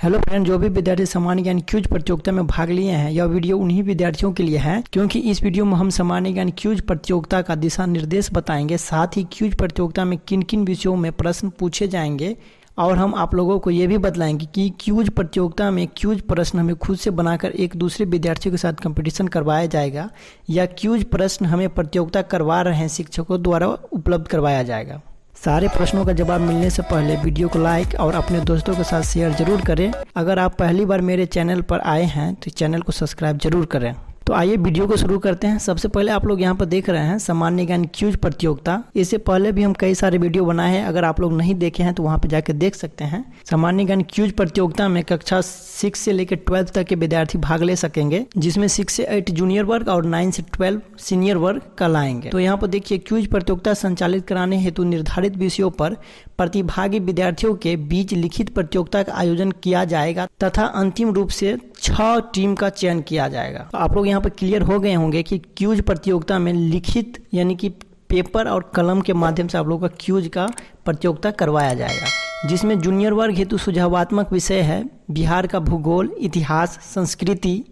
Hello friend जो भी विद्यार्थी सामान्य ज्ञान क्यूज प्रतियोगिता में भाग लिए हैं, यह वीडियो उन्हीं विद्यार्थियों के लिए है, क्योंकि इस वीडियो में हम सामान्य ज्ञान क्यूज प्रतियोगिता का दिशा निर्देश बताएँगे, साथ ही क्यूज प्रतियोगिता में किन किन विषयों में प्रश्न पूछे जाएँगे, और हम आप लोगों को ये भी बतलाएँगे कि क्यूज प्रतियोगिता में क्यूज प्रश्न हमें खुद से बनाकर एक दूसरे विद्यार्थियों के साथ कंपटीशन करवाया जाएगा, या क्यूज प्रश्न हमें प्रतियोगिता करवा रहे हैं, शिक्षकों द्वारा उपलब्ध करवाया जाएगा। सारे प्रश्नों का जवाब मिलने से पहले वीडियो को लाइक और अपने दोस्तों के साथ शेयर ज़रूर करें। अगर आप पहली बार मेरे चैनल पर आए हैं तो चैनल को सब्सक्राइब ज़रूर करें। तो आइए वीडियो को शुरू करते हैं। सबसे पहले आप लोग यहाँ पर देख रहे हैं सामान्य ज्ञान क्यूज प्रतियोगिता। इससे पहले भी हम कई सारे वीडियो बनाए हैं। अगर आप लोग नहीं देखे हैं तो वहाँ पर जाकर देख सकते हैं। सामान्य ज्ञान क्यूज प्रतियोगिता में कक्षा सिक्स से लेकर ट्वेल्थ तक के विद्यार्थी भाग ले सकेंगे, जिसमें सिक्स से एट जूनियर वर्ग और नाइन से ट्वेल्व सीनियर वर्ग कहलाएँगे तो यहाँ पर देखिए, क्यूज प्रतियोगिता संचालित कराने हेतु निर्धारित विषयों पर प्रतिभागी विद्यार्थियों के बीच लिखित प्रतियोगिता का आयोजन किया जाएगा तथा अंतिम रूप से छह टीम का चयन किया जाएगा। तो आप लोग यहाँ पर क्लियर हो गए होंगे कि क्यूज प्रतियोगिता में लिखित यानी कि पेपर और कलम के माध्यम से आप लोगों का क्यूज का प्रतियोगिता करवाया जाएगा, जिसमें जूनियर वर्ग हेतु सुझावात्मक विषय है, बिहार का भूगोल, इतिहास, संस्कृति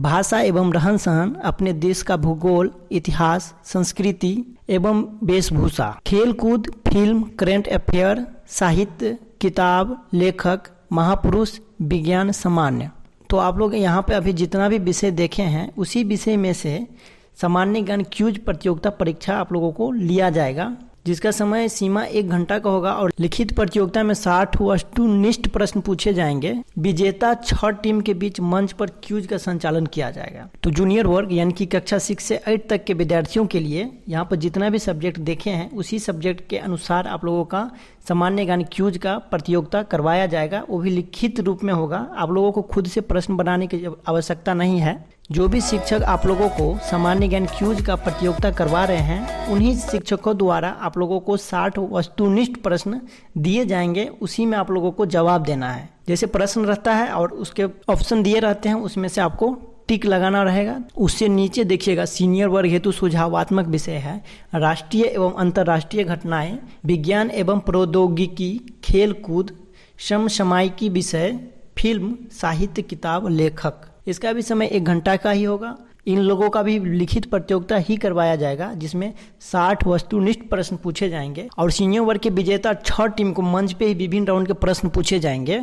भाषा एवं रहन सहन अपने देश का भूगोल, इतिहास, संस्कृति एवं वेशभूषा। खेल कूद फ़िल्म, करेंट अफेयर, साहित्य, किताब, लेखक, महापुरुष, विज्ञान सामान्य। तो आप लोग यहाँ पे अभी जितना भी विषय देखे हैं, उसी विषय में से सामान्य ज्ञान क्यूज प्रतियोगिता परीक्षा आप लोगों को लिया जाएगा। जिसका समय सीमा एक घंटा का होगा और लिखित प्रतियोगिता में साठ वस्तुनिष्ठ प्रश्न पूछे जाएँगे। विजेता छह टीम के बीच मंच पर क्यूज का संचालन किया जाएगा। तो जूनियर वर्ग, यानी कि कक्षा सिक्स से एट तक के विद्यार्थियों के लिए यहाँ पर जितना भी सब्जेक्ट देखे हैं, उसी सब्जेक्ट के अनुसार आप लोगों का सामान्य ज्ञान क्यूज का प्रतियोगिता करवाया जाएगा। वो भी लिखित रूप में होगा। आप लोगों को खुद से प्रश्न बनाने की आवश्यकता नहीं है जो भी शिक्षक आप लोगों को सामान्य ज्ञान क्यूज का प्रतियोगिता करवा रहे हैं, उन्हीं शिक्षकों द्वारा आप लोगों को 60 वस्तुनिष्ठ प्रश्न दिए जाएँगे, उसी में आप लोगों को जवाब देना है। जैसे प्रश्न रहता है और उसके ऑप्शन दिए रहते हैं, उसमें से आपको टिक लगाना रहेगा। उससे नीचे देखिएगा, सीनियर वर्ग हेतु सुझावात्मक विषय है। राष्ट्रीय एवं अंतर्राष्ट्रीय घटनाएँ, विज्ञान एवं प्रौद्योगिकी खेल कूद समसामयिकी विषय, फ़िल्म, साहित्य, किताब, लेखक। इसका भी समय एक घंटा का ही होगा। इन लोगों का भी लिखित प्रतियोगिता ही करवाया जाएगा, जिसमें 60 वस्तुनिष्ठ प्रश्न पूछे जाएँगे और सीनियर वर्ग के विजेता छह टीम को मंच पे ही विभिन्न राउंड के प्रश्न पूछे जाएँगे।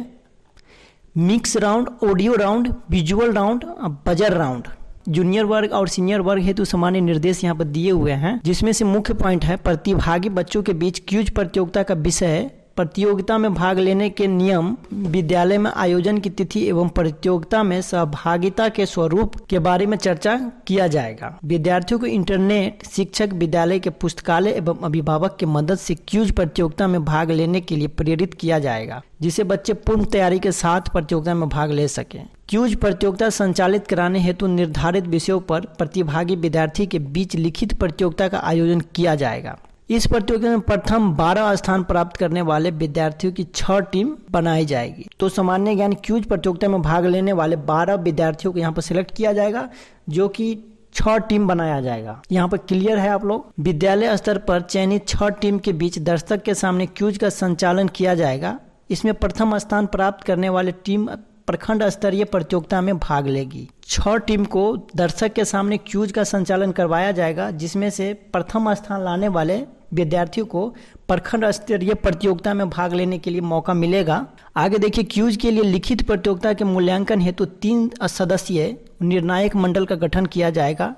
Mix round, audio round, visual round, buzzer round. Junior वर्ग और सीनियर वर्ग हेतु सामान्य निर्देश यहाँ पर दिए हुए हैं, जिसमें से मुख्य पॉइंट है प्रतिभागी बच्चों के बीच क्यूज प्रतियोगिता का विषय प्रतियोगिता में भाग लेने के नियम विद्यालय में आयोजन की तिथि एवं प्रतियोगिता में सहभागिता के स्वरूप के बारे में चर्चा किया जाएगा। विद्यार्थियों को इंटरनेट शिक्षक विद्यालय के पुस्तकालय एवं अभिभावक के मदद से क्यूज प्रतियोगिता में भाग लेने के लिए प्रेरित किया जाएगा जिसे बच्चे पूर्ण तैयारी के साथ प्रतियोगिता में भाग ले सके। क्यूज प्रतियोगिता संचालित कराने हेतु निर्धारित विषयों पर प्रतिभागी विद्यार्थी के बीच लिखित प्रतियोगिता का आयोजन किया जाएगा। इस प्रतियोगिता में प्रथम 12 स्थान प्राप्त करने वाले विद्यार्थियों की छह टीम बनाई जाएगी। तो सामान्य ज्ञान क्यूज प्रतियोगिता में भाग लेने वाले 12 विद्यार्थियों को यहाँ पर सिलेक्ट किया जाएगा, जो कि छह टीम बनाया जाएगा। यहाँ पर क्लियर है आप लोग। विद्यालय स्तर पर चयनित छह टीम के बीच दर्शक के सामने क्यूज का संचालन किया जाएगा। इसमें प्रथम स्थान प्राप्त करने वाले टीम प्रखंड स्तरीय प्रतियोगिता में भाग लेगी। छह टीम को दर्शक के सामने क्यूज का संचालन करवाया जाएगा, जिसमें से प्रथम स्थान लाने वाले विद्यार्थियों को प्रखंड स्तरीय प्रतियोगिता में भाग लेने के लिए मौका मिलेगा। आगे देखिए, क्यूज के लिए लिखित प्रतियोगिता के मूल्यांकन हेतु तो तीन सदस्यीय निर्णायक मंडल का गठन किया जाएगा।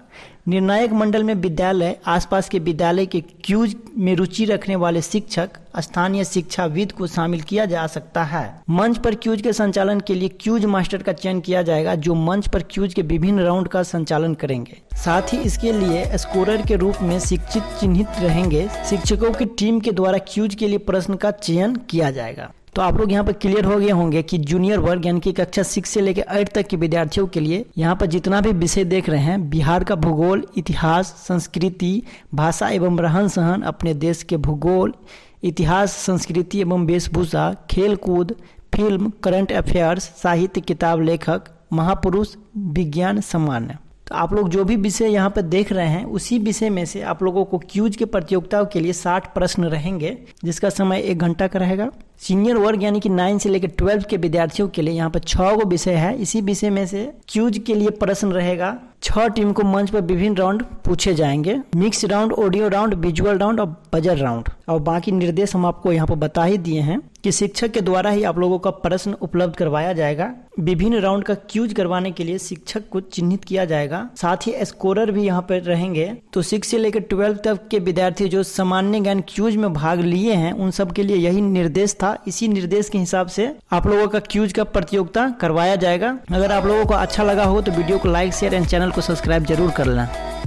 निर्णायक मंडल में विद्यालय, आसपास के विद्यालय के क्यूज में रुचि रखने वाले शिक्षक, स्थानीय शिक्षाविद को शामिल किया जा सकता है। मंच पर क्यूज के संचालन के लिए क्यूज मास्टर का चयन किया जाएगा, जो मंच पर क्यूज के विभिन्न राउंड का संचालन करेंगे। साथ ही इसके लिए स्कोरर के रूप में शिक्षित चिन्हित रहेंगे। शिक्षकों की टीम के द्वारा क्यूज के लिए प्रश्न का चयन किया जाएगा। तो आप लोग यहाँ पर क्लियर हो गए होंगे कि जूनियर वर्ग यानी कि कक्षा सिक्स से लेकर एट तक के विद्यार्थियों के लिए यहाँ पर जितना भी विषय देख रहे हैं, बिहार का भूगोल, इतिहास, संस्कृति, भाषा एवं रहन सहन अपने देश के भूगोल, इतिहास, संस्कृति एवं वेशभूषा खेल कूद फ़िल्म, करंट अफेयर्स, साहित्य, किताब लेखक, महापुरुष, विज्ञान, सामान्य। तो आप लोग जो भी विषय यहाँ पे देख रहे हैं, उसी विषय में से आप लोगों को क्यूज के प्रतियोगिताओं के लिए साठ प्रश्न रहेंगे, जिसका समय एक घंटा का रहेगा। सीनियर वर्ग यानी कि नाइन से लेकर ट्वेल्व के विद्यार्थियों के लिए यहाँ पर छह गो विषय है। इसी विषय में से क्यूज के लिए प्रश्न रहेगा। छह टीम को मंच पर विभिन्न राउंड पूछे जाएँगे। Mix round, audio round, visual round और बजर राउंड। और बाकी निर्देश हम आपको यहाँ पर बता ही दिए हैं। कि शिक्षक के द्वारा ही आप लोगों का प्रश्न उपलब्ध करवाया जाएगा। विभिन्न राउंड का क्यूज करवाने के लिए शिक्षक को चिन्हित किया जाएगा। साथ ही स्कोरर भी यहाँ पर रहेंगे। तो सिक्स से लेकर ट्वेल्व तक के विद्यार्थी जो सामान्य ज्ञान क्यूज में भाग लिए हैं, उन सब के लिए यही निर्देश था। इसी निर्देश के हिसाब से आप लोगों का क्यूज का प्रतियोगिता करवाया जाएगा। अगर आप लोगों को अच्छा लगा हो तो वीडियो को लाइक शेयर एंड चैनल को सब्सक्राइब ज़रूर कर लें